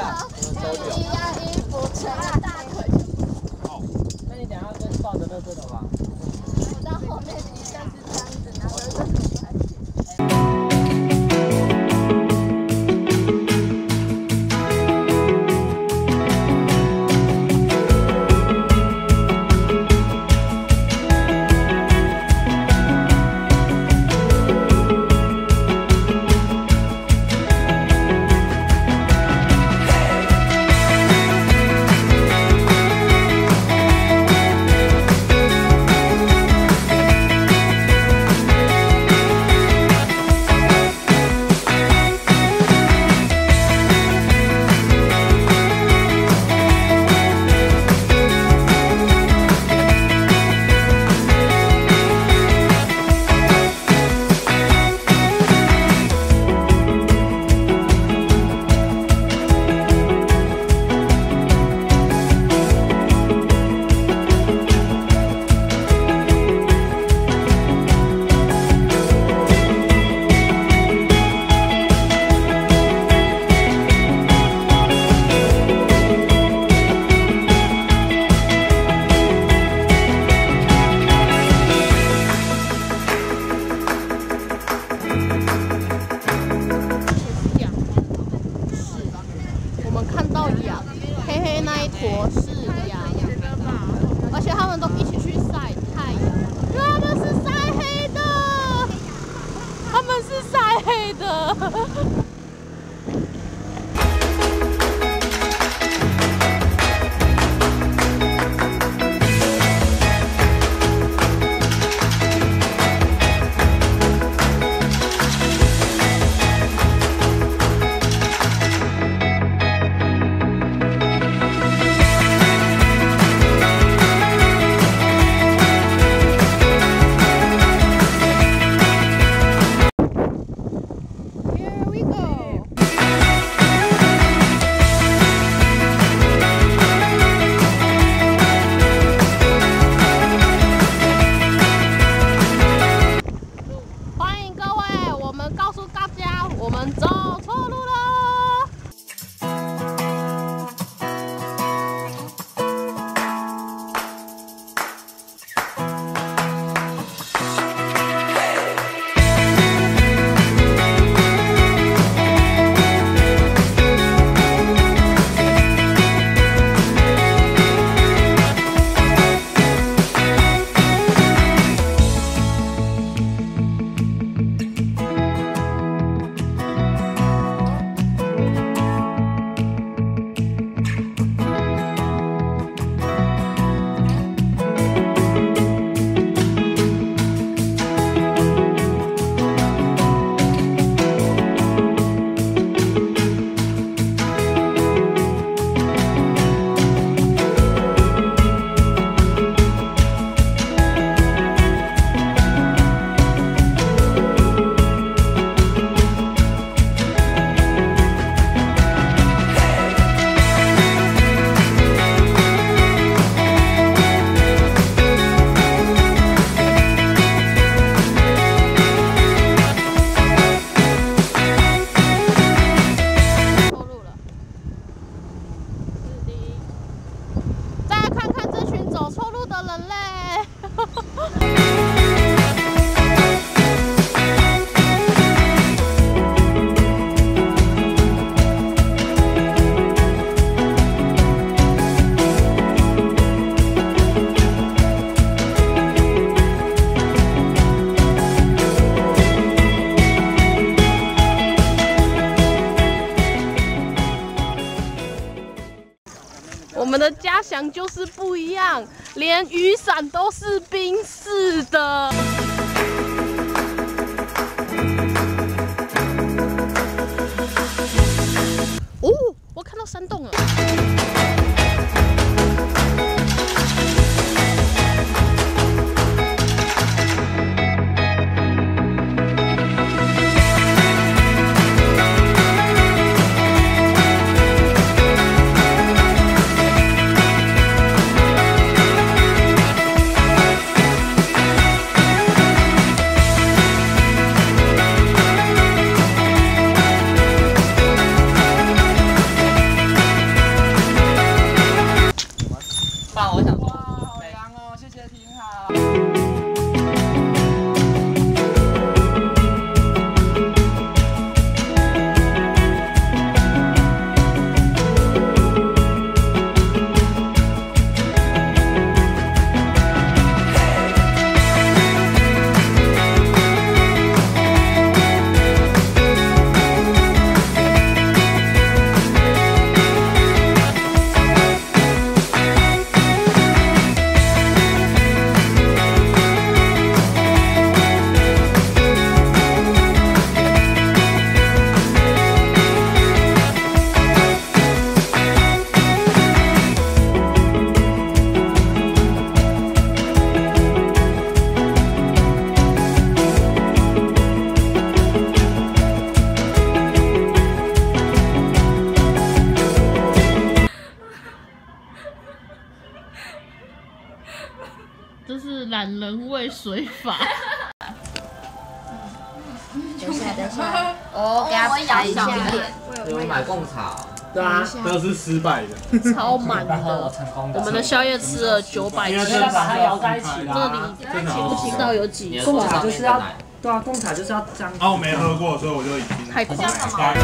包，这样收酒。看到羊，黑黑那一坨是羊，而且他们都一起去晒太阳，他们是晒黑的，他们是晒黑的。的家乡就是不一样，连雨伞都是冰似的。啊我想说懒人味水法。等一下，等一下，我给他排一下。对，我买贡茶，对啊，这个是失败的。超满的。我们的宵夜吃了九百七，把它摇在一起这。里真的好不知道有几贡茶就是要对啊，贡茶就是要这样。啊，我没喝过，所以我就已经太夸张了。